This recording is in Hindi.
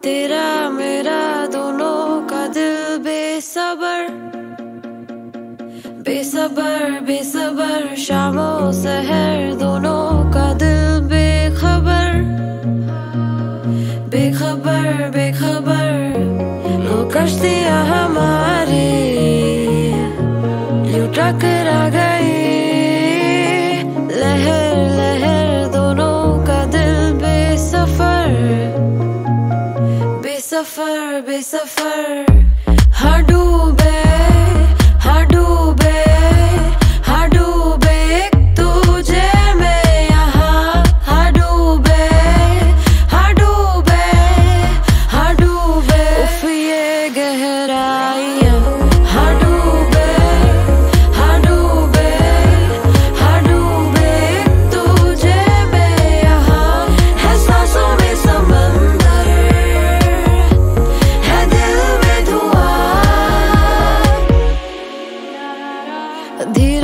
तेरा मेरा दोनों का दिल बेसबर बेसबर बेसबर, शामो सहर दोनों का दिल बेखबर बेखबर बेखबर वो कश्तियाँ हमारी यू टकरा Suffer, be suffer. Hard धीरे